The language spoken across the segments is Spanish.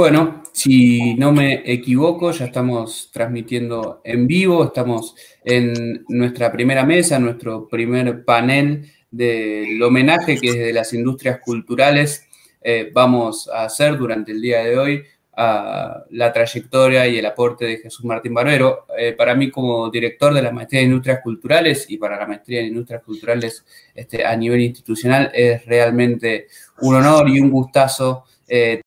Bueno, si no me equivoco, ya estamos transmitiendo en vivo, estamos en nuestra primera mesa, nuestro primer panel del homenaje que desde las industrias culturales eh, vamos a hacer durante el día de hoy a la trayectoria y el aporte de Jesús Martín Barbero. Eh, para mí como director de la maestría en industrias culturales y para la maestría en industrias culturales este, a nivel institucional es realmente un honor y un gustazo eh,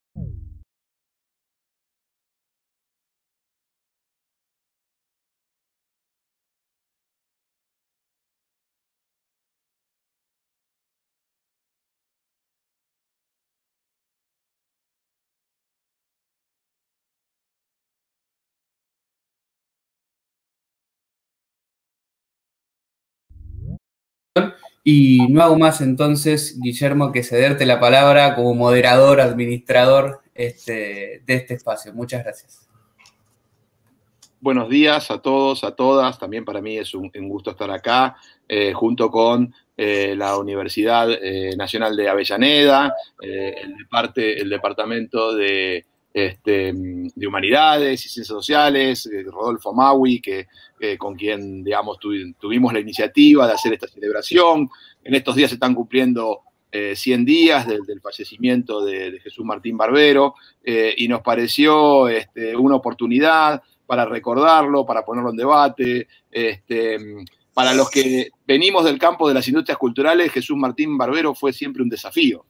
Y no hago más entonces, Guillermo, que cederte la palabra como moderador, administrador este, de este espacio. Muchas gracias. Buenos días a todos, a todas. También para mí es un, gusto estar acá, eh, junto con eh, la Universidad eh, Nacional de Avellaneda, el, Departamento de este, de Humanidades y Ciencias Sociales, eh, Rodolfo Maui, que, con quien digamos, tuvimos la iniciativa de hacer esta celebración. En estos días se están cumpliendo 100 eh, días del, fallecimiento de, Jesús Martín Barbero eh, y nos pareció este, una oportunidad para recordarlo, para ponerlo en debate. Este, para los que venimos del campo de las industrias culturales, Jesús Martín Barbero fue siempre un desafío.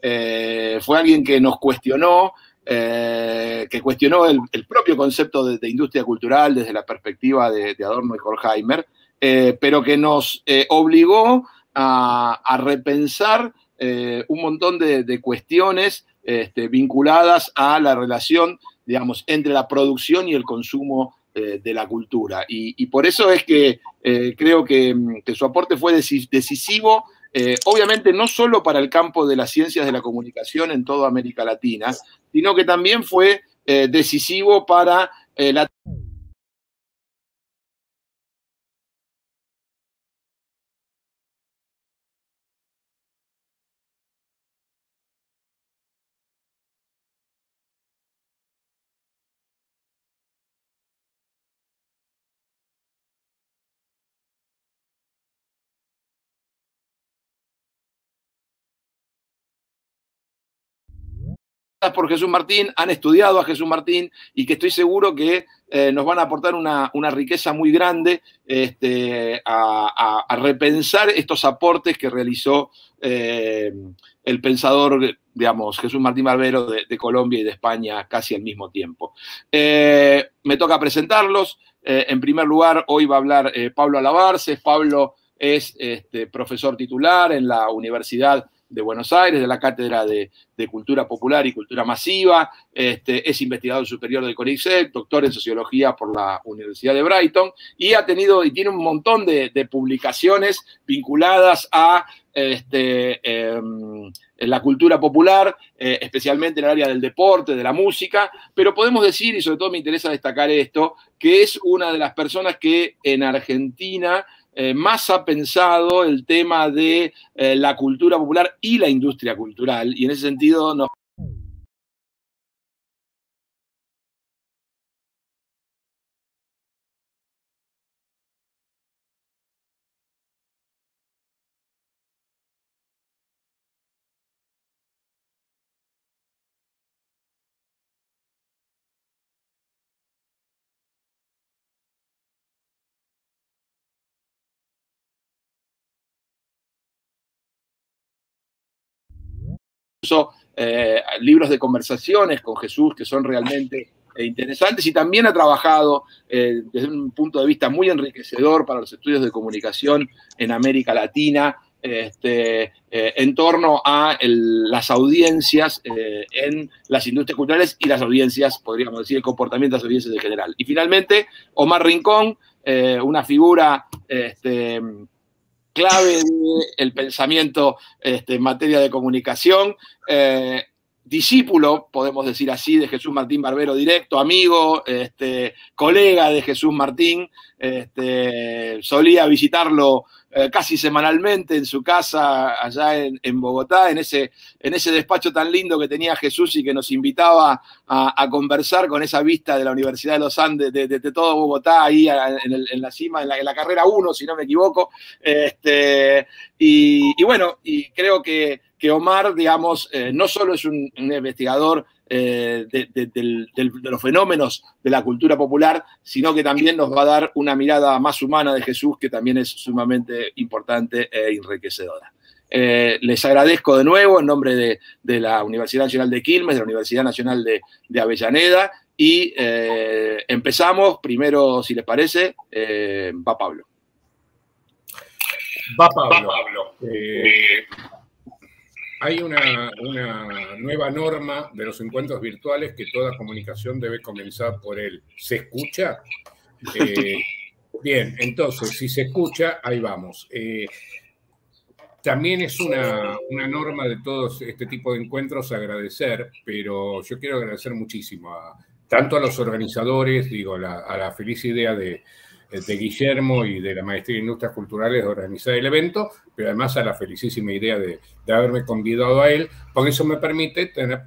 fue alguien que nos cuestionó eh, que cuestionó el, propio concepto de, industria cultural desde la perspectiva de, Adorno y Horkheimer, eh, pero que nos eh, obligó a, repensar un montón de, cuestiones este, vinculadas a la relación, digamos, entre la producción y el consumo de la cultura. Y, por eso es que creo que, que, su aporte fue decisivo eh, obviamente no solo para el campo de las ciencias de la comunicación en toda América Latina, sino que también fue eh, decisivo para eh, la por Jesús Martín, han estudiado a Jesús Martín y que estoy seguro que eh, nos van a aportar una, riqueza muy grande este, a, repensar estos aportes que realizó eh, el pensador, digamos, Jesús Martín Barbero de, Colombia y de España casi al mismo tiempo. Eh, me toca presentarlos. en primer lugar, hoy va a hablar Pablo Alabarces. Pablo es este, profesor titular en la Universidad de Buenos Aires, de la Cátedra de, Cultura Popular y Cultura Masiva, este, es investigador superior del CONICET, doctor en Sociología por la Universidad de Brighton, y ha tenido y tiene un montón de, publicaciones vinculadas a este, em, la cultura popular, eh, especialmente en el área del deporte, de la música, pero podemos decir, y sobre todo me interesa destacar esto, que es una de las personas que en Argentina eh, más ha pensado el tema de eh, la cultura popular y la industria cultural. Y en ese sentido nos Eh, libros de conversaciones con Jesús que son realmente eh, interesantes y también ha trabajado eh, desde un punto de vista muy enriquecedor para los estudios de comunicación en América Latina. Este, en torno a las audiencias en las industrias culturales y las audiencias, podríamos decir, el comportamiento de las audiencias en general. Y finalmente, Omar Rincón, una figura este, clave del pensamiento este, en materia de comunicación. Eh, discípulo, podemos decir así, de Jesús Martín Barbero directo, amigo, este, colega de Jesús Martín, este, solía visitarlo eh, casi semanalmente en su casa allá en, Bogotá, en ese, en ese despacho tan lindo que tenía Jesús y que nos invitaba a, conversar con esa vista de la Universidad de los Andes, de, todo Bogotá, ahí en, la cima, en la, carrera 1, si no me equivoco. Este, y bueno, y creo que que Omar, digamos, eh, no solo es un, investigador eh, de, los fenómenos de la cultura popular, sino que también nos va a dar una mirada más humana de Jesús, que también es sumamente importante e enriquecedora. Eh, les agradezco de nuevo en nombre de, la Universidad Nacional de Quilmes, de la Universidad Nacional de, Avellaneda, y empezamos, primero, si les parece, va Pablo. Va Pablo. Hay una, nueva norma de los encuentros virtuales que toda comunicación debe comenzar por él. ¿Se escucha? Eh, bien, entonces, si se escucha, ahí vamos. Eh, también es una, norma de todos este tipo de encuentros agradecer, pero yo quiero agradecer muchísimo a, tanto a los organizadores, digo, a la feliz idea de, de Guillermo y de la Maestría en Industrias Culturales de organizar el evento, pero además a la felicísima idea de, haberme convidado a él, porque eso me permite tener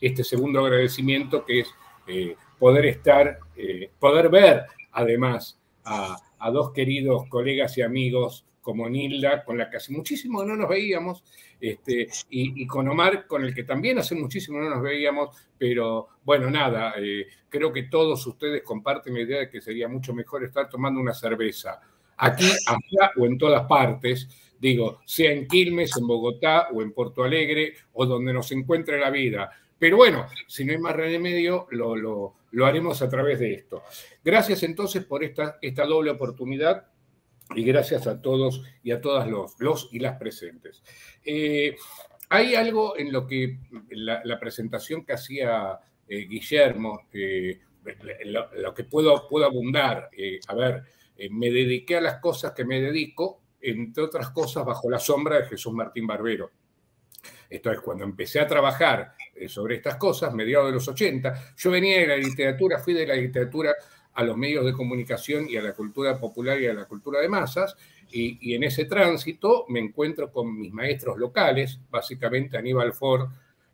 este segundo agradecimiento que es eh, poder estar, eh, poder ver además a, a dos queridos colegas y amigos como Nilda, con la que hace muchísimo no nos veíamos, este, y, con Omar, con el que también hace muchísimo no nos veíamos, pero bueno, nada, eh, creo que todos ustedes comparten la idea de que sería mucho mejor estar tomando una cerveza aquí, allá o en todas partes, digo, sea en Quilmes, en Bogotá o en Porto Alegre o donde nos encuentre la vida. Pero bueno, si no hay más remedio, lo, lo, lo haremos a través de esto. Gracias entonces por esta, esta doble oportunidad y gracias a todos y a todas los, los y las presentes. Eh, hay algo en lo que la, presentación que hacía eh, Guillermo, eh, lo, que puedo, puedo abundar, a ver, me dediqué a las cosas que me dedico, entre otras cosas, bajo la sombra de Jesús Martín Barbero. Esto es, cuando empecé a trabajar sobre estas cosas, mediados de los 80, yo venía de la literatura, fui de la literatura a los medios de comunicación y a la cultura popular y a la cultura de masas. Y, en ese tránsito me encuentro con mis maestros locales, básicamente Aníbal Ford,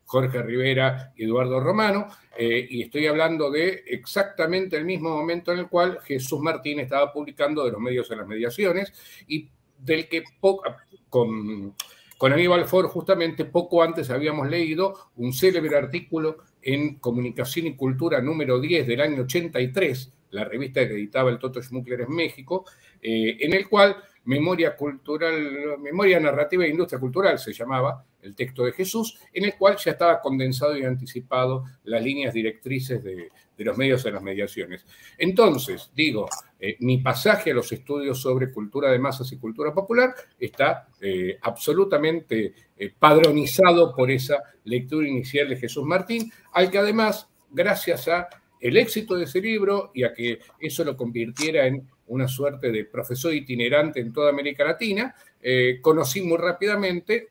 Jorge Rivera y Eduardo Romano, eh, y estoy hablando de exactamente el mismo momento en el cual Jesús Martín estaba publicando de los medios de las mediaciones y del que con, con Aníbal Ford justamente poco antes habíamos leído un célebre artículo en Comunicación y Cultura número 10 del año 83, la revista que editaba el Toto Schmuckler en México, eh, en el cual Memoria Cultural, Memoria Narrativa e Industria Cultural se llamaba el texto de Jesús, en el cual ya estaba condensado y anticipado las líneas directrices de, los medios de las mediaciones. Entonces, digo, eh, mi pasaje a los estudios sobre cultura de masas y cultura popular está eh, absolutamente padronizado por esa lectura inicial de Jesús Martín, al que además, gracias a el éxito de ese libro y a que eso lo convirtiera en una suerte de profesor itinerante en toda América Latina, eh, conocí muy rápidamente,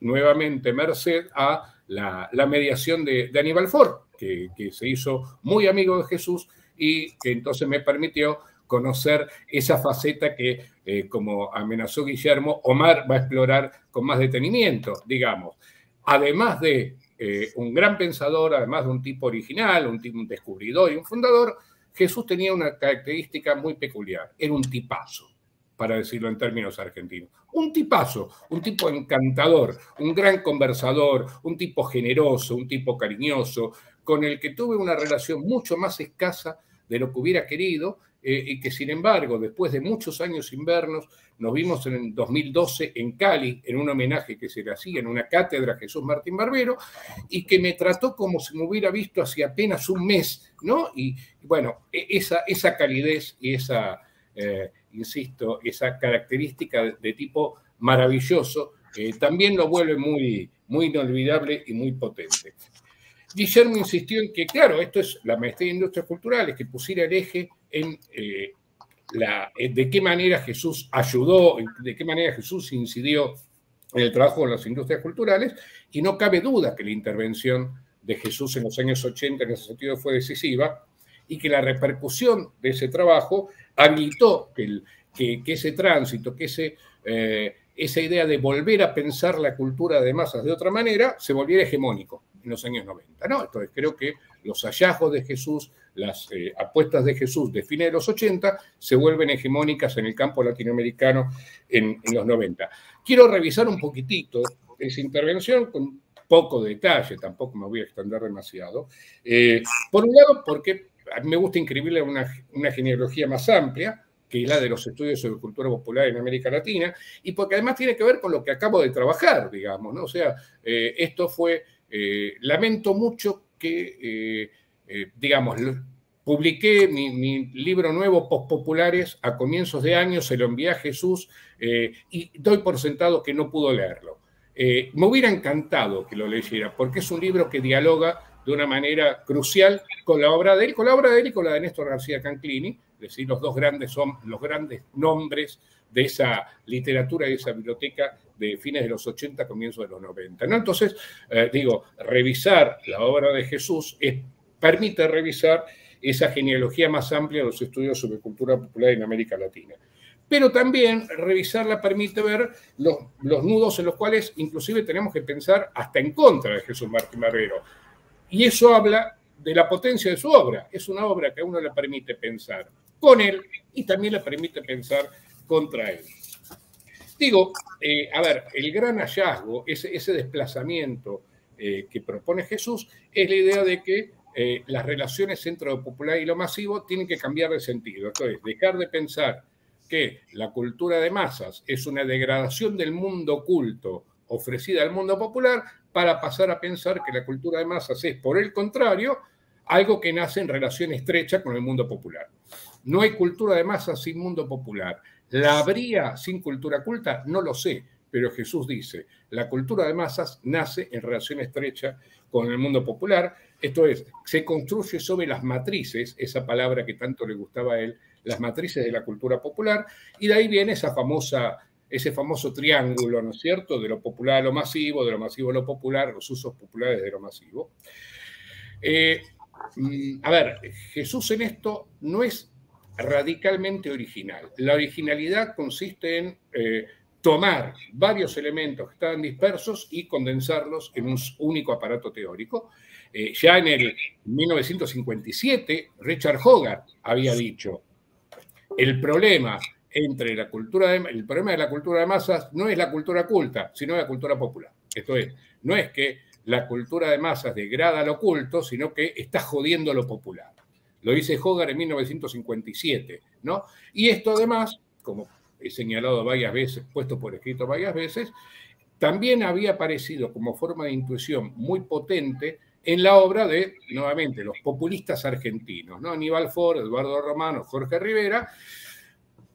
nuevamente merced a la, mediación de, Aníbal Ford, que, se hizo muy amigo de Jesús y que entonces me permitió conocer esa faceta que, eh, como amenazó Guillermo, Omar va a explorar con más detenimiento, digamos. Además de eh, un gran pensador, además de un tipo original, un, un descubridor y un fundador, Jesús tenía una característica muy peculiar, era un tipazo, para decirlo en términos argentinos. Un tipazo, un tipo encantador, un gran conversador, un tipo generoso, un tipo cariñoso, con el que tuve una relación mucho más escasa de lo que hubiera querido, eh, y que sin embargo, después de muchos años sin vernos, nos vimos en 2012 en Cali, en un homenaje que se le hacía en una cátedra a Jesús Martín Barbero, y que me trató como si me hubiera visto hace apenas un mes, ¿no? Y bueno, e, esa, esa calidez y esa, eh, insisto, esa característica de, tipo maravilloso, eh, también lo vuelve muy, muy inolvidable y muy potente. Guillermo insistió en que, claro, esto es la maestría de industrias culturales, que pusiera el eje en eh, la, de qué manera Jesús ayudó, de qué manera Jesús incidió en el trabajo de las industrias culturales y no cabe duda que la intervención de Jesús en los años 80 en ese sentido fue decisiva y que la repercusión de ese trabajo habilitó que, que, ese tránsito, que eh, esa idea de volver a pensar la cultura de masas de otra manera se volviera hegemónico en los años 90. ¿no? Entonces creo que los hallazgos de Jesús, las eh, apuestas de Jesús de fines de los 80 se vuelven hegemónicas en el campo latinoamericano en, los 90. Quiero revisar un poquitito esa intervención con poco detalle, tampoco me voy a extender demasiado. Eh, por un lado, porque me gusta inscribirle una, una genealogía más amplia, que es la de los estudios sobre cultura popular en América Latina, y porque además tiene que ver con lo que acabo de trabajar, digamos, ¿no? O sea, eh, esto fue, eh, lamento mucho que, eh, digamos, publiqué mi, libro nuevo, Postpopulares, a comienzos de año, se lo envié a Jesús y doy por sentado que no pudo leerlo. me hubiera encantado que lo leyera, porque es un libro que dialoga de una manera crucial con la obra de él, con la obra de él y con la de Néstor García Canclini, es decir, los dos grandes, son, los grandes nombres de esa literatura y esa biblioteca de fines de los 80, comienzos de los 90. ¿no? Entonces, eh, digo, revisar la obra de Jesús permite revisar esa genealogía más amplia de los estudios sobre cultura popular en América Latina. Pero también revisarla permite ver los, los nudos en los cuales inclusive tenemos que pensar hasta en contra de Jesús Martín Barbero. Y eso habla de la potencia de su obra. Es una obra que a uno le permite pensar con él y también le permite pensar contra él. Digo, eh, a ver, el gran hallazgo, ese, ese desplazamiento eh, que propone Jesús, es la idea de que eh, las relaciones entre lo popular y lo masivo tienen que cambiar de sentido. Entonces, dejar de pensar que la cultura de masas es una degradación del mundo culto ofrecida al mundo popular para pasar a pensar que la cultura de masas es, por el contrario, algo que nace en relación estrecha con el mundo popular. No hay cultura de masas sin mundo popular. ¿La habría sin cultura culta? No lo sé, pero Jesús dice, la cultura de masas nace en relación estrecha con el mundo popular, esto es, se construye sobre las matrices, esa palabra que tanto le gustaba a él, las matrices de la cultura popular, y de ahí viene esa famosa ese famoso triángulo, ¿no es cierto?, de lo popular a lo masivo, de lo masivo a lo popular, los usos populares de lo masivo. Eh, mm, a ver, Jesús en esto no es radicalmente original. La originalidad consiste en eh, tomar varios elementos que estaban dispersos y condensarlos en un único aparato teórico. Eh, ya en el 1957, Richard Hogarth había dicho, el problema entre la cultura de, el problema de la cultura de masas no es la cultura culta, sino la cultura popular. Esto es, no es que la cultura de masas degrada lo culto, sino que está jodiendo lo popular. Lo dice Hogarth en 1957, ¿no? Y esto además, como he señalado varias veces, puesto por escrito varias veces, también había aparecido como forma de intuición muy potente en la obra de, nuevamente, los populistas argentinos, ¿no? Aníbal Ford, Eduardo Romano, Jorge Rivera,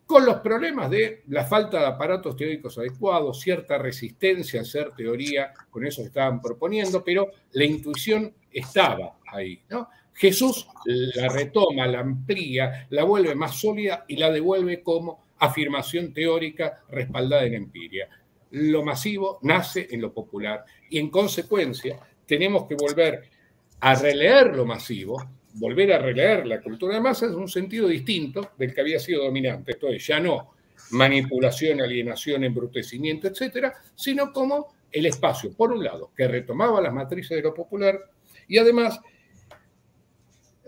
con los problemas de la falta de aparatos teóricos adecuados, cierta resistencia a hacer teoría, con eso estaban proponiendo, pero la intuición estaba ahí. ¿no? Jesús la retoma, la amplía, la vuelve más sólida y la devuelve como afirmación teórica respaldada en empiria. Lo masivo nace en lo popular y en consecuencia tenemos que volver a releer lo masivo volver a releer la cultura de masas en un sentido distinto del que había sido dominante. Esto es, ya no manipulación, alienación, embrutecimiento, etcétera, sino como el espacio, por un lado, que retomaba las matrices de lo popular y además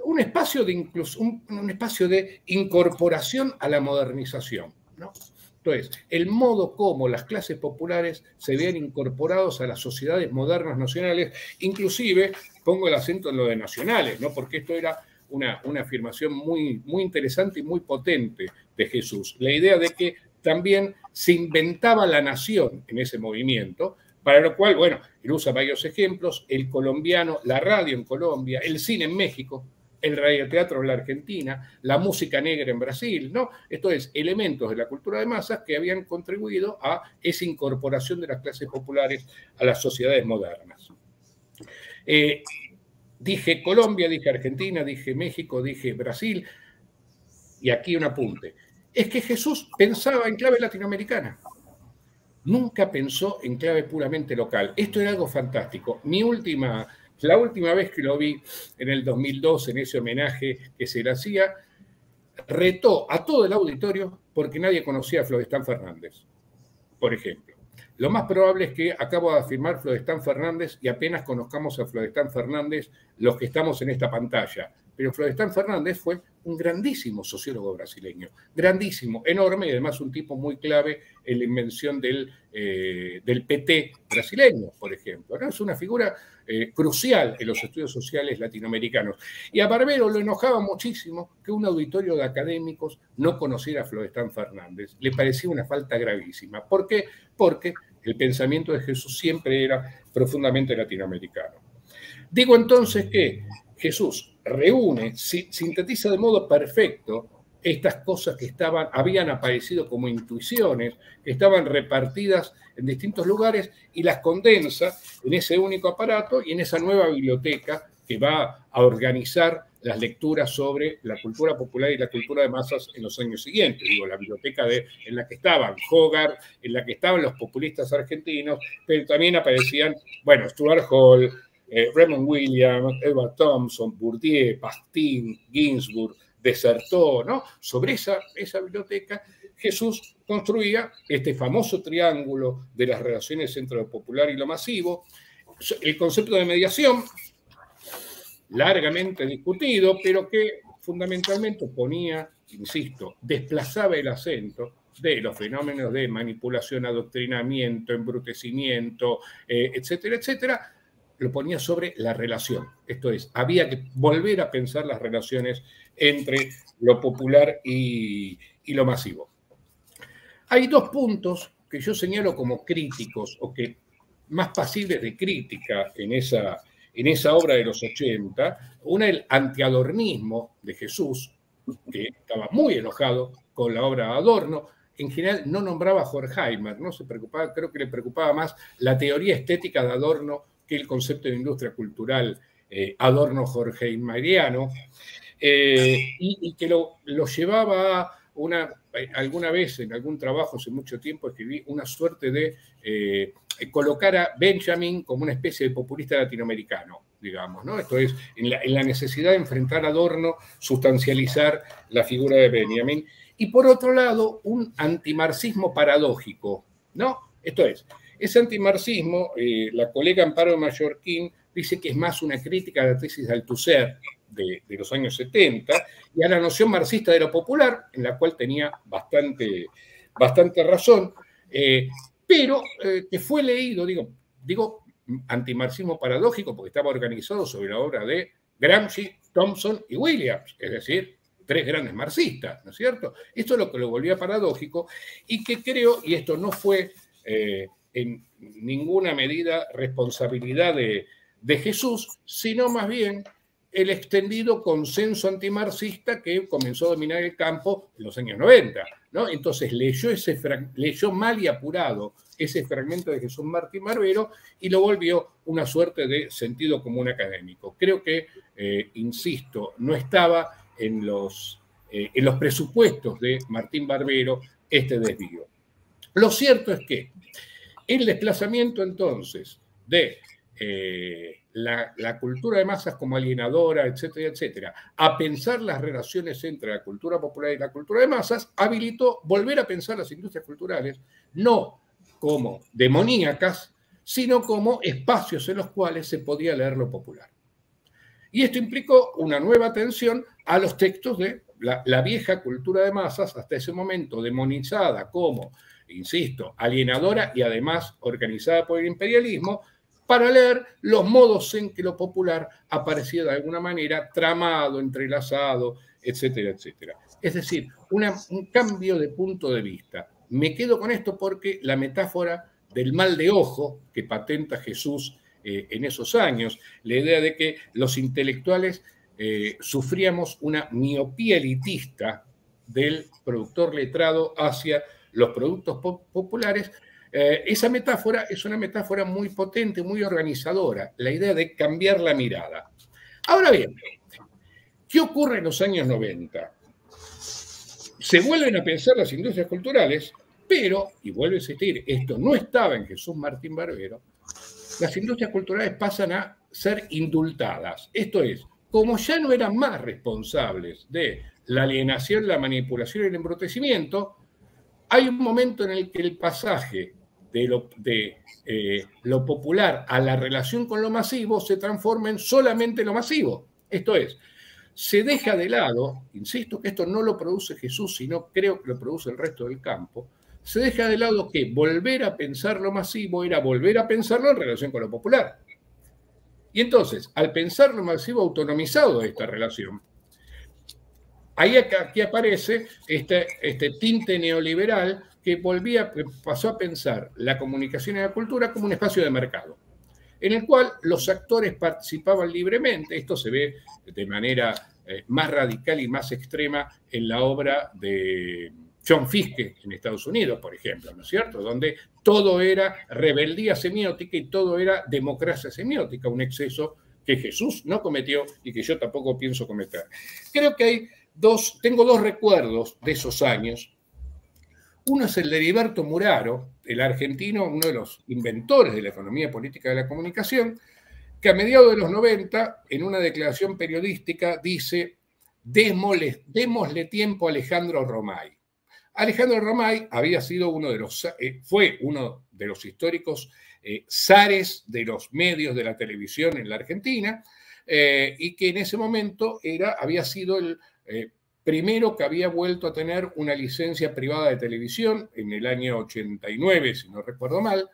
un espacio de, incluso, un, espacio de incorporación a la modernización. ¿no? Entonces, el modo como las clases populares se vean incorporados a las sociedades modernas nacionales, inclusive pongo el acento en lo de nacionales, ¿no? porque esto era una, una afirmación muy, muy interesante y muy potente de Jesús. La idea de que también se inventaba la nación en ese movimiento, para lo cual, bueno, él usa varios ejemplos, el colombiano, la radio en Colombia, el cine en México, el radioteatro en la Argentina, la música negra en Brasil, ¿no? Esto es, elementos de la cultura de masas que habían contribuido a esa incorporación de las clases populares a las sociedades modernas. Eh, dije Colombia, dije Argentina, dije México, dije Brasil, y aquí un apunte. Es que Jesús pensaba en clave latinoamericana. nunca pensó en clave puramente local. Esto era algo fantástico. Mi última, la última vez que lo vi en el 2002, en ese homenaje que se le hacía, retó a todo el auditorio porque nadie conocía a Florestán Fernández, por ejemplo. Lo más probable es que acabo de afirmar Florestán Fernández y apenas conozcamos a Florestán Fernández los que estamos en esta pantalla. Pero Florestán Fernández fue un grandísimo sociólogo brasileño, grandísimo, enorme y además un tipo muy clave en la invención del, eh, del PT brasileño, por ejemplo. Es una figura eh, crucial en los estudios sociales latinoamericanos. Y a Barbero lo enojaba muchísimo que un auditorio de académicos no conociera a Florestán Fernández. Le parecía una falta gravísima. ¿Por qué? Porque el pensamiento de Jesús siempre era profundamente latinoamericano. Digo entonces que Jesús reúne, sintetiza de modo perfecto estas cosas que estaban, habían aparecido como intuiciones, que estaban repartidas en distintos lugares y las condensa en ese único aparato y en esa nueva biblioteca que va a organizar las lecturas sobre la cultura popular y la cultura de masas en los años siguientes. Digo, la biblioteca de, en la que estaban Hogarth, en la que estaban los populistas argentinos, pero también aparecían, bueno, Stuart Hall, eh, Raymond Williams, Edward Thompson, Bourdieu, Pastin, Ginsburg, desertó, ¿no? Sobre esa, esa biblioteca, Jesús construía este famoso triángulo de las relaciones entre lo popular y lo masivo, el concepto de mediación, largamente discutido, pero que fundamentalmente ponía, insisto, desplazaba el acento de los fenómenos de manipulación, adoctrinamiento, embrutecimiento, eh, etcétera, etcétera, lo ponía sobre la relación. Esto es, había que volver a pensar las relaciones entre lo popular y, lo masivo. Hay dos puntos que yo señalo como críticos o que más pasibles de crítica en esa, en esa obra de los 80. Una, el antiadornismo de Jesús, que estaba muy enojado con la obra de Adorno. En general no nombraba a Horkheimer, no se preocupaba, creo que le preocupaba más la teoría estética de Adorno que el concepto de industria cultural eh, Adorno Jorge Mariano, eh, y, que lo, llevaba a una, alguna vez en algún trabajo hace mucho tiempo escribí una suerte de eh, colocar a Benjamin como una especie de populista latinoamericano, digamos, ¿no? Esto es, en la, en la necesidad de enfrentar Adorno, sustancializar la figura de Benjamin, y por otro lado, un antimarxismo paradójico, ¿no? Esto es, ese antimarxismo, eh, la colega Amparo Mallorquín dice que es más una crítica a la tesis de Althusser de, los años 70 y a la noción marxista de lo popular, en la cual tenía bastante, bastante razón, eh, pero eh, que fue leído, digo, digo antimarxismo paradójico porque estaba organizado sobre la obra de Gramsci, Thompson y Williams, es decir, tres grandes marxistas, ¿no es cierto? Esto es lo que lo volvía paradójico y que creo, y esto no fue en ninguna medida responsabilidad de, Jesús, sino más bien el extendido consenso antimarxista que comenzó a dominar el campo en los años 90. ¿no? Entonces leyó, ese, leyó mal y apurado ese fragmento de Jesús Martín Barbero y lo volvió una suerte de sentido común académico. Creo que, eh, insisto, no estaba en los, eh, en los presupuestos de Martín Barbero este desvío. Lo cierto es que el desplazamiento entonces de eh, la, cultura de masas como alienadora, etcétera, etcétera, a pensar las relaciones entre la cultura popular y la cultura de masas, habilitó volver a pensar las industrias culturales no como demoníacas, sino como espacios en los cuales se podía leer lo popular. Y esto implicó una nueva atención a los textos de la vieja cultura de masas, hasta ese momento demonizada como insisto, alienadora y además organizada por el imperialismo, para leer los modos en que lo popular aparecía de alguna manera tramado, entrelazado, etcétera, etcétera. Es decir, un cambio de punto de vista. Me quedo con esto porque la metáfora del mal de ojo que patenta Jesús eh, en esos años, la idea de que los intelectuales eh, sufríamos una miopía elitista del productor letrado hacia los productos populares, eh, esa metáfora es una metáfora muy potente, muy organizadora, la idea de cambiar la mirada. Ahora bien, ¿qué ocurre en los años 90? Se vuelven a pensar las industrias culturales Pero, y vuelvo a insistir, esto no estaba en Jesús Martín Barbero, las industrias culturales pasan a ser indultadas. Esto es, como ya no eran más responsables de la alienación, la manipulación y el embrutecimiento, hay un momento en el que el pasaje de eh, lo popular a la relación con lo masivo se transforma en solamente lo masivo. Esto es, se deja de lado, insisto que esto no lo produce Jesús, sino creo que lo produce el resto del campo, se deja de lado que volver a pensar lo masivo era volver a pensarlo en relación con lo popular. Y entonces, al pensar lo masivo autonomizado de esta relación, ahí aquí aparece este, este tinte neoliberal que volvía, pasó a pensar la comunicación y la cultura como un espacio de mercado en el cual los actores participaban libremente. Esto se ve de manera eh, más radical y más extrema en la obra de John Fiske en Estados Unidos, por ejemplo, ¿no es cierto? Donde todo era rebeldía semiótica y todo era democracia semiótica, un exceso que Jesús no cometió y que yo tampoco pienso cometer. Creo que hay tengo dos recuerdos de esos años uno es el de Heriberto Muraro, el argentino, uno de los inventores de la economía política de la comunicación, que a mediados de los 90, en una declaración periodística, dice, démosle, démosle tiempo a Alejandro Romay. Alejandro Romay había sido uno de los, eh, fue uno de los históricos eh, zares de los medios de la televisión en la Argentina, eh, y que en ese momento era, había sido el Primero que había vuelto a tener una licencia privada de televisión en el año 89, si no recuerdo mal,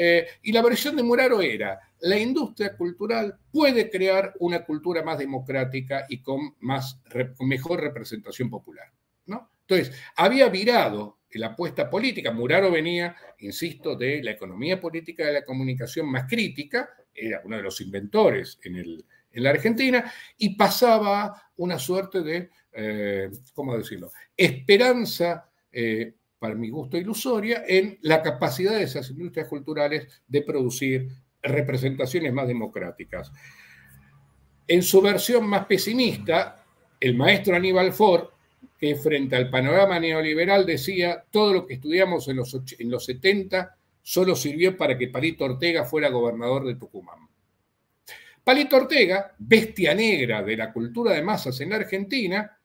eh, y la versión de Muraro era, la industria cultural puede crear una cultura más democrática y con, más, mejor representación popular. ¿no? Entonces, había virado la apuesta política. Muraro venía, insisto, de la economía política de la comunicación más crítica, era uno de los inventores en, el, en la Argentina, y pasaba una suerte de eh, ¿cómo decirlo? Esperanza, eh, para mi gusto ilusoria, en la capacidad de esas industrias culturales de producir representaciones más democráticas. En su versión más pesimista, el maestro Aníbal Ford, que frente al panorama neoliberal decía, todo lo que estudiamos en los, en los 70 solo sirvió para que Palito Ortega fuera gobernador de Tucumán. Palito Ortega, bestia negra de la cultura de masas en la Argentina,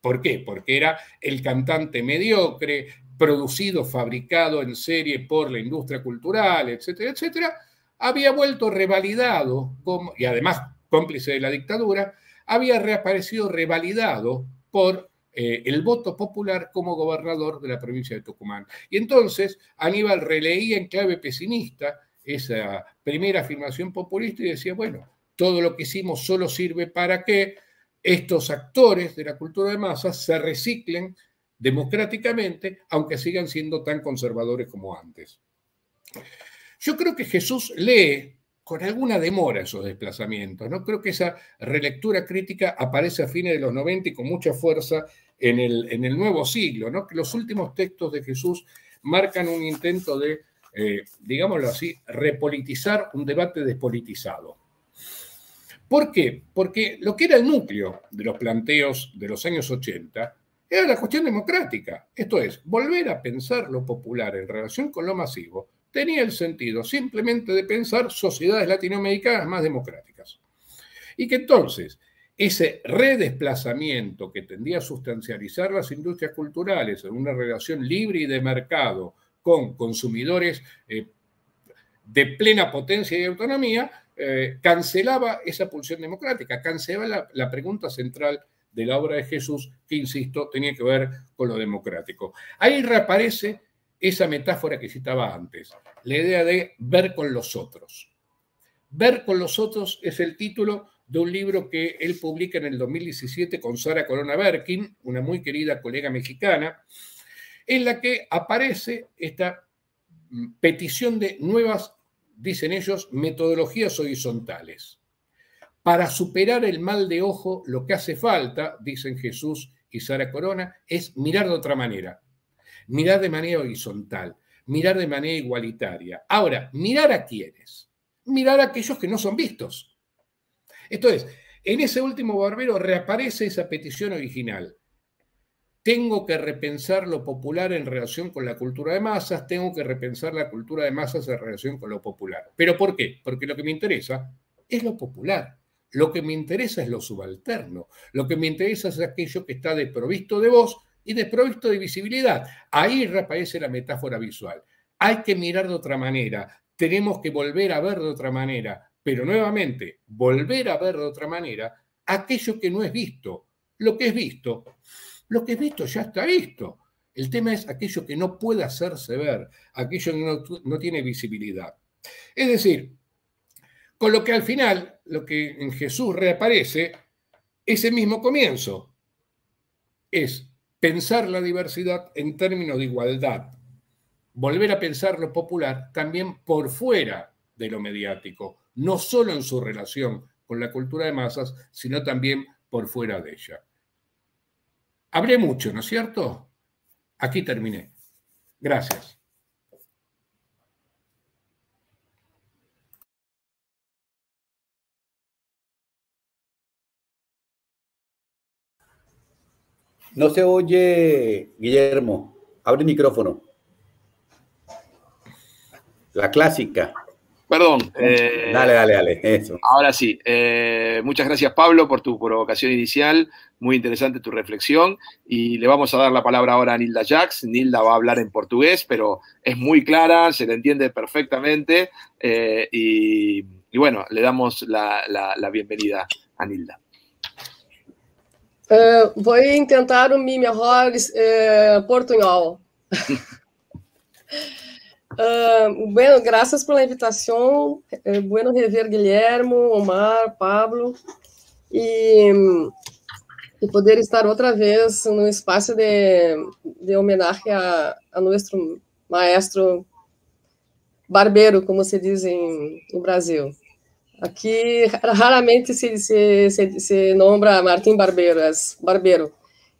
¿Por qué? Porque era el cantante mediocre, producido, fabricado en serie por la industria cultural, etcétera, etcétera, había vuelto revalidado, como, y además cómplice de la dictadura, había reaparecido revalidado por eh, el voto popular como gobernador de la provincia de Tucumán. Y entonces Aníbal releía en clave pesimista esa primera afirmación populista y decía, bueno, todo lo que hicimos solo sirve para que estos actores de la cultura de masas se reciclen democráticamente, aunque sigan siendo tan conservadores como antes. Yo creo que Jesús lee con alguna demora esos desplazamientos. ¿no? Creo que esa relectura crítica aparece a fines de los 90 y con mucha fuerza en el, en el nuevo siglo, ¿no? que los últimos textos de Jesús marcan un intento de, eh, digámoslo así, repolitizar un debate despolitizado. ¿Por qué? Porque lo que era el núcleo de los planteos de los años 80 era la cuestión democrática. Esto es, volver a pensar lo popular en relación con lo masivo tenía el sentido simplemente de pensar sociedades latinoamericanas más democráticas. Y que entonces ese redesplazamiento que tendía a sustancializar las industrias culturales en una relación libre y de mercado con consumidores eh, de plena potencia y autonomía, eh, cancelaba esa pulsión democrática, cancelaba la, pregunta central de la obra de Jesús, que, insisto, tenía que ver con lo democrático. Ahí reaparece esa metáfora que citaba antes, la idea de ver con los otros. Ver con los otros es el título de un libro que él publica en el 2017 con Sara Corona Berkin, una muy querida colega mexicana, en la que aparece esta mm, petición de nuevas dicen ellos, metodologías horizontales. Para superar el mal de ojo, lo que hace falta, dicen Jesús y Sara Corona, es mirar de otra manera. Mirar de manera horizontal, mirar de manera igualitaria. Ahora, mirar a quiénes. Mirar a aquellos que no son vistos. Entonces, en ese último barbero reaparece esa petición original. Tengo que repensar lo popular en relación con la cultura de masas, tengo que repensar la cultura de masas en relación con lo popular. ¿Pero por qué? Porque lo que me interesa es lo popular. Lo que me interesa es lo subalterno. Lo que me interesa es aquello que está desprovisto de voz y desprovisto de visibilidad. Ahí reaparece la metáfora visual. Hay que mirar de otra manera. Tenemos que volver a ver de otra manera. Pero nuevamente, volver a ver de otra manera aquello que no es visto. Lo que es visto lo que es visto ya está visto. El tema es aquello que no puede hacerse ver, aquello que no, tiene visibilidad. Es decir, con lo que al final, lo que en Jesús reaparece, ese mismo comienzo es pensar la diversidad en términos de igualdad, volver a pensar lo popular también por fuera de lo mediático, no solo en su relación con la cultura de masas, sino también por fuera de ella. Hablé mucho, ¿no es cierto? Aquí terminé. Gracias. No se oye, Guillermo. Abre el micrófono. La clásica. Perdón. Eh, dale, dale, dale. Eso. Ahora sí. Eh, muchas gracias, Pablo, por tu provocación inicial. Muy interesante tu reflexión. Y le vamos a dar la palabra ahora a Nilda Jax. Nilda va a hablar en portugués, pero es muy clara, se le entiende perfectamente. Eh, y, bueno, le damos la, bienvenida a Nilda. voy a intentar mi mejor portuñol. Uh, bueno, graças pela invitação. É bueno rever Guilhermo, Omar, Pablo e, e poder estar outra vez no espaço de, de homenagem a, a nosso maestro barbeiro, como se diz em, no Brasil. Aqui raramente se, se, se, se nombra Martim Barbeiro, é barbeiro.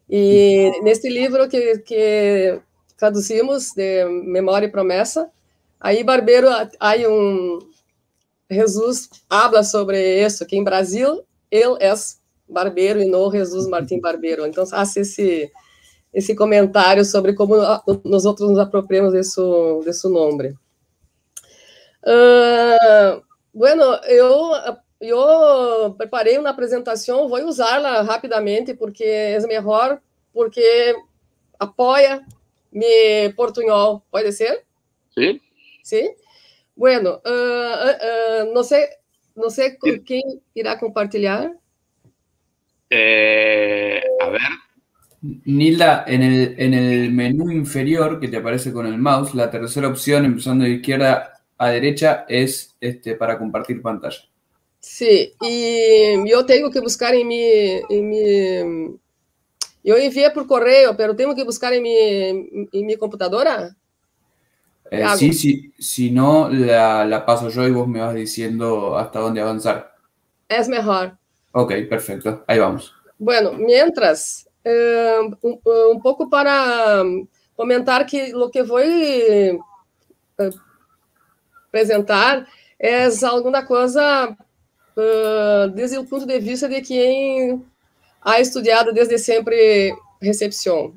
E neste livro que, que traduzimos de Memória e Promessa. Aí Barbeiro, há um Jesus habla sobre isso, que em Brasil ele é barbeiro e não Jesus Martim Barbeiro. Então, há esse esse comentário sobre como nós outros nos apropriamos desse, desse nome. Uh, bueno, eu eu preparei uma apresentação, vou usá-la rapidamente porque é melhor, porque apoia mi portuñol, ¿puede ser? Sí. Sí. Bueno, uh, uh, uh, no sé, no sé con sí. quién irá a compartir. Eh, a ver. Nilda, en el, en el menú inferior que te aparece con el mouse, la tercera opción, empezando de izquierda a derecha, es este, para compartir pantalla. Sí, y yo tengo que buscar en mi, en mi eu enviei por correio, pero tenho que buscar em mi, em mi computadora. Eh, sí, sí, si no, la, la, paso yo y vos me vas diciendo hasta dónde avanzar. Es mejor. Ok, perfecto. Ahí vamos. Bueno, mientras, eh, un, un, poco para comentar que lo que voy a eh, presentar é alguma coisa uh, desde o ponto de vista de quem ha estudado desde sempre recepção,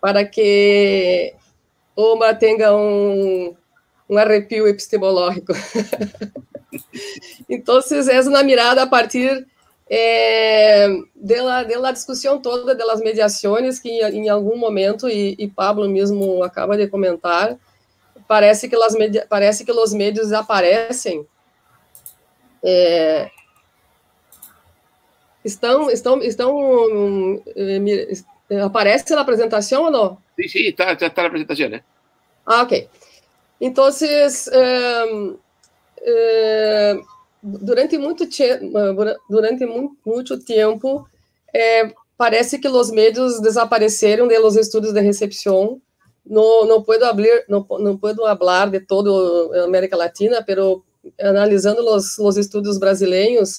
para que Oma tenha um, um arrepio epistemológico. então, é uma mirada a partir é, da, da discussão toda das mediações que em algum momento e, e, Pablo mesmo acaba de comentar parece que las parece que os médios aparecem é, Estão, estão, estão, eh, aparece na apresentação ou não? Sim, sim, está, está na apresentação, né? Ah, ok. Então, eh, eh, durante muito durante muito tempo eh, parece que os médios desapareceram de los estudos de recepção. Não, não puedo abrir, não, não puedo falar de toda a América Latina, pero analisando os, os estudos brasileiros,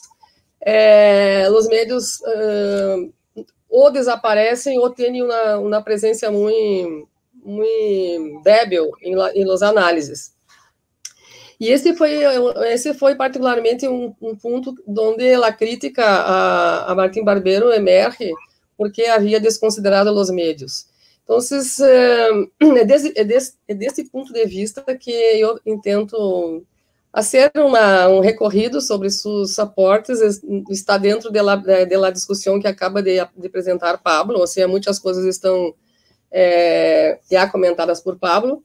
é, os médios uh, ou desaparecem ou têm uma, uma presença muito, muito débil em, em las análises. E esse foi, esse foi particularmente um, um ponto onde a crítica a, a Martin Barbeiro emerge porque havia desconsiderado os médios. Então, é desse, é, é desse ponto de vista que eu intento fazer uma, um recorrido sobre seus aportes, está dentro da de, de, de discussão que acaba de, de, apresentar Pablo, ou seja, muitas coisas estão é, já comentadas por Pablo.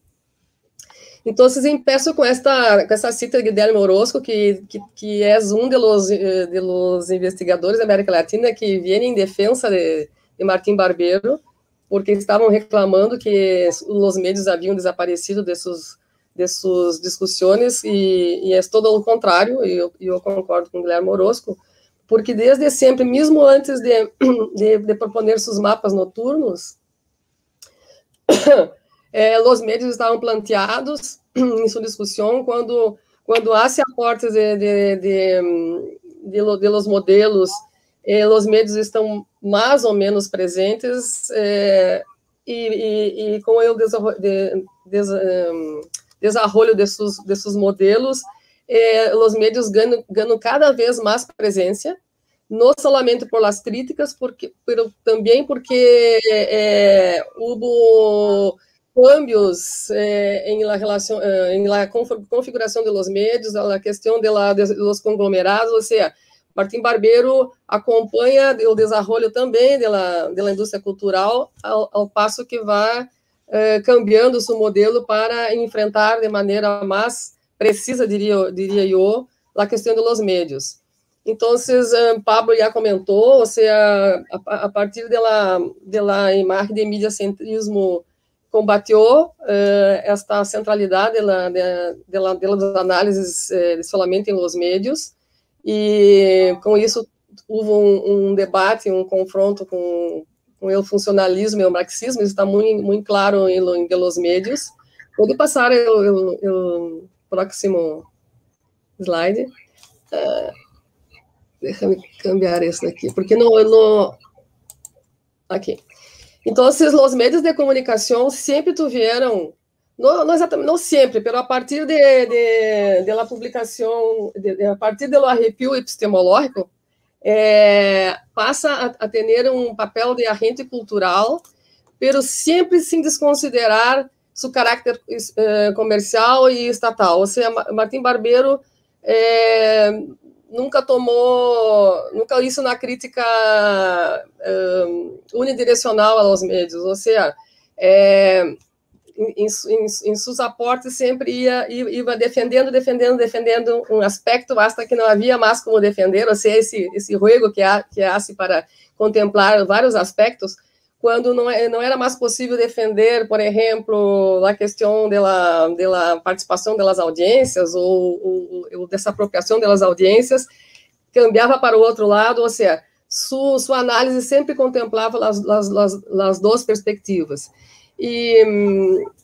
Então, empeço com esta, com essa cita de Guilherme Orozco, que, que, que é um dos de los investigadores da América Latina que vem em defesa de, de Martim Barbeiro, porque estavam reclamando que os médios haviam desaparecido dessas dessas discussões e, e é todo o contrário, e eu, eu, concordo com o Guilherme Orozco, porque desde sempre, mesmo antes de, de, de proponer seus mapas noturnos, eh, os médios estavam planteados em sua discussão quando quando há aportes de, de, de, de, de los modelos eh, os médios estão mais ou menos presentes eh, e, e, e, com o desenvolvimento de, de, desses, desses modelos, eh, os médios ganham, ganham cada vez mais presença, não somente por las críticas, porque, pero também porque eh, houve cambios eh, em la relação, em la configuração de los médios, a questão de, la, de los conglomerados, ou seja, Martim Barbeiro acompanha o desenvolvimento também da, da indústria cultural, ao, ao passo que vai eh, cambiando seu modelo para enfrentar de maneira mais precisa, diria, diria eu, a questão dos meios. Então, eh, Pablo já comentou, ou seja, a, a partir da da imagem de mediacentrismo combateu eh, esta centralidade das análises eh, somente los médios, e com isso houve um, um debate, um confronto com, com o funcionalismo e o marxismo, isso está muito, muito claro em, em los médios. Pode passar o, próximo slide. Uh, Deixa-me cambiar isso daqui, porque não, não... Aqui. Então, os meios de comunicação sempre tiveram não, não, exatamente, não sempre, mas a partir de, de, de publicação, de, a partir do arrepio epistemológico, é, passa a, a, ter um papel de agente cultural, pero sempre sem desconsiderar seu caráter é, comercial e estatal. Ou seja, Martim Barbeiro é, nunca tomou, nunca isso na crítica é, unidirecional aos médios, ou seja, em, em, em, seus aportes sempre ia, ia defendendo, defendendo, defendendo um aspecto, hasta que não havia mais como defender, ou seja, esse, esse ruego que há, que há para contemplar vários aspectos, quando não, é, não era mais possível defender, por exemplo, a questão da, da participação das audiências ou, ou, ou dessa apropriação das audiências, cambiava para o outro lado, ou seja, sua, sua análise sempre contemplava as, as, as, as duas perspectivas. E,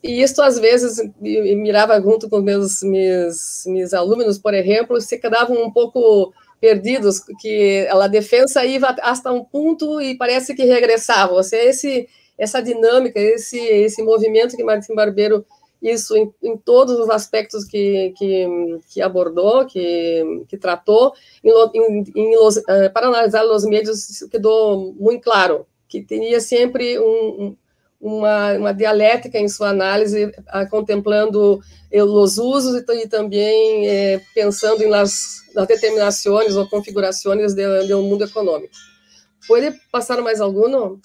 e às vezes, mirava junto com meus, meus, meus alunos, por exemplo, se quedavam um pouco perdidos, que a defesa ia até um ponto e parece que regressava. Seja, esse, essa dinâmica, esse, esse movimento que Martim Barbeiro, isso em, em todos os aspectos que, que, que abordou, que, que tratou, em, em, em eh, para analisar os médios, quedou muito claro, que teria sempre um, uma, uma dialética em sua análise, a, contemplando os usos e, e também é, pensando las, nas determinações ou configurações do, do mundo econômico. Pode passar mais algum?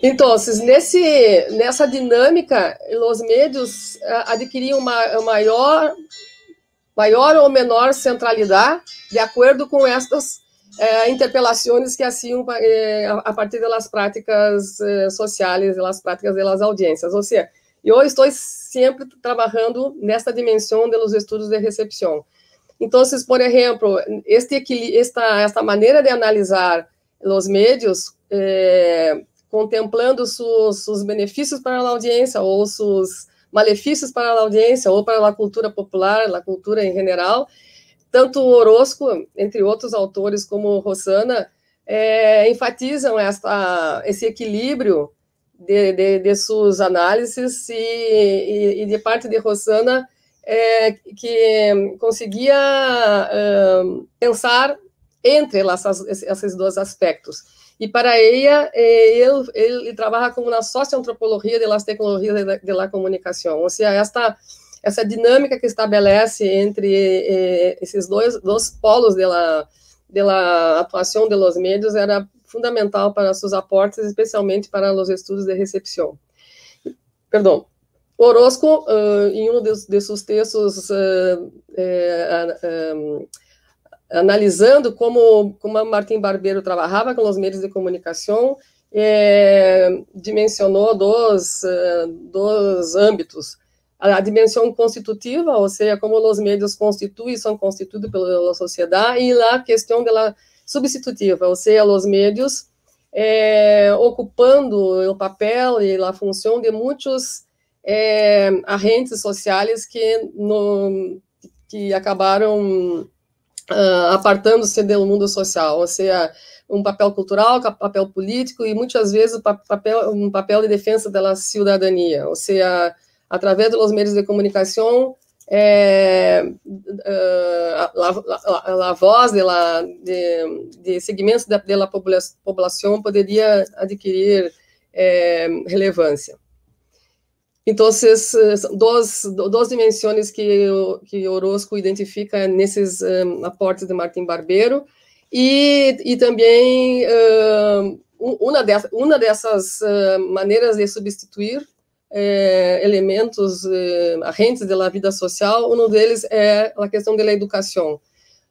Então, nesse, nessa dinâmica, os médios adquiriam uma maior, maior ou menor centralidade de acordo com estas é, interpelações que hacían é, a partir das práticas é, sociais, das práticas das audiências. Ou seja, eu estou sempre trabalhando nesta dimensão dos estudos de recepção. Então, por exemplo, este, esta, esta maneira de analisar os médios, eh, contemplando seus benefícios para a audiência ou seus malefícios para a audiência ou para a cultura popular, a cultura em geral, tanto Orozco, entre outros autores como Rossana, é, enfatizam esta, esse equilíbrio de, de, de suas análises e, e, e, de parte de Rossana é, que conseguia uh, pensar entre esses dois aspectos. E para ela, ele, ele trabalha como uma socioantropologia das tecnologias de, de la comunicação, ou seja, esta essa dinâmica que estabelece entre eh, esses dois, dois polos da atuação de los medios era fundamental para seus aportes, especialmente para os estudos de recepção. Perdão. Orozco, uh, em um de, de seus textos, uh, uh, analisando como, como Martim Barbeiro trabalhava com os meios de comunicação, dimensionou dois, dois âmbitos a dimensão constitutiva, ou seja, como os meios constituem, são constituídos pela sociedade, e a questão da substitutiva, ou seja, os meios é, ocupando o papel e a função de muitos é, agentes sociais que, no, que acabaram uh, apartando-se do mundo social, ou seja, um papel cultural, papel político e muitas vezes papel, um papel de defesa da cidadania, ou seja, através dos meios de comunicação, é, a, a, voz de, la, de, de segmentos da, da população poderia adquirir é, relevância. Então, duas, duas dimensões que, que Orozco identifica nesses um, aportes de Martim Barbeiro, e, e também um, uma, dessas, uma dessas maneiras de substituir é, elementos é, agentes da vida social, um deles é a questão da educação.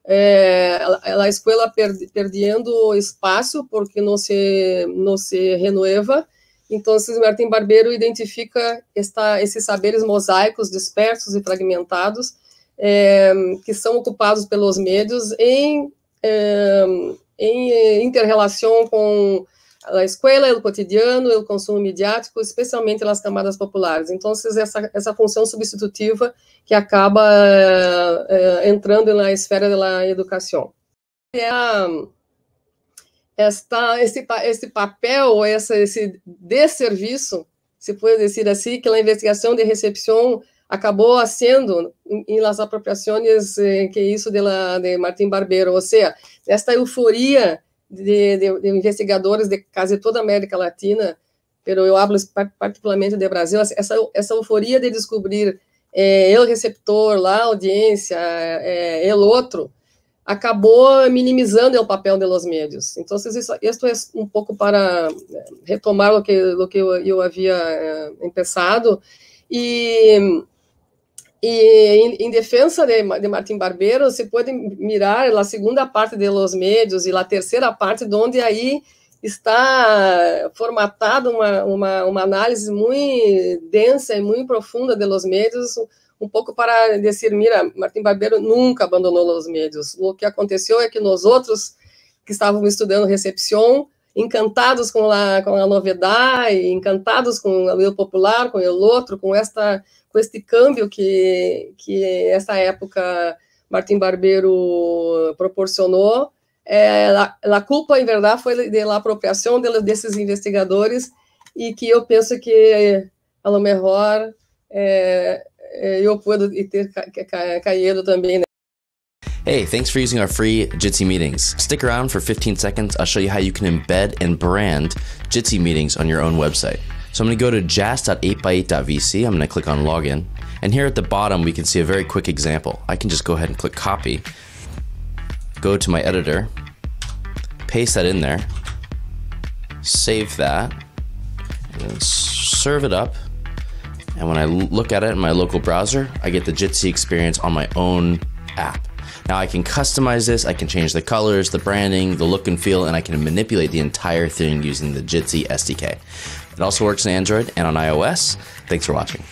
É, a, escola per, perdendo espaço porque não se não se renova. Então, Martin Barbeiro identifica esta, esses saberes mosaicos dispersos e fragmentados é, que são ocupados pelos médios em, é, em interrelação com a escola, o cotidiano, o consumo midiático, especialmente nas camadas populares. Então, essa, essa função substitutiva que acaba é, entrando na esfera da educação. É esta, esse, esse papel, essa, esse desserviço, se pode dizer assim, que a investigação de recepção acabou sendo em las apropriações eh, que isso de, de Martin Barbeiro, ou seja, esta euforia de, de, de, investigadores de quase toda a América Latina, pero eu hablo particularmente de Brasil, essa, essa euforia de descobrir é, o receptor, lá a audiência, é, el outro, acabou minimizando o papel de los medios. Então, isso, isso é um pouco para retomar o que, o que eu, eu havia é, empezado, e e em, defesa de, de Martin Barbeiro, se pode mirar a segunda parte de Los Medios e a terceira parte, onde aí está formatada uma, uma, uma análise muito densa e muito profunda de Los Medios, um pouco para dizer, mira, Martin Barbeiro nunca abandonou Los Medios. O que aconteceu é que nós outros que estávamos estudando recepção, encantados com a, com a novidade, encantados com o popular, com o outro, com esta com este câmbio que, que essa época Martim Barbeiro proporcionou, é, a, a, culpa, em verdade, foi da apropriação de, desses investigadores e que eu penso que, a lo melhor, é, é, eu puedo ter caído também. Né? Hey, thanks for using our free Jitsi meetings. Stick around for 15 seconds. I'll show you how you can embed and brand Jitsi meetings on your own website. So I'm going to go to jas.8x8.vc. I'm going to click on login. And here at the bottom, we can see a very quick example. I can just go ahead and click copy, go to my editor, paste that in there, save that, and serve it up. And when I look at it in my local browser, I get the Jitsi experience on my own app. Now I can customize this, I can change the colors, the branding, the look and feel, and I can manipulate the entire thing using the Jitsi SDK. It also works on Android and on iOS. Thanks for watching.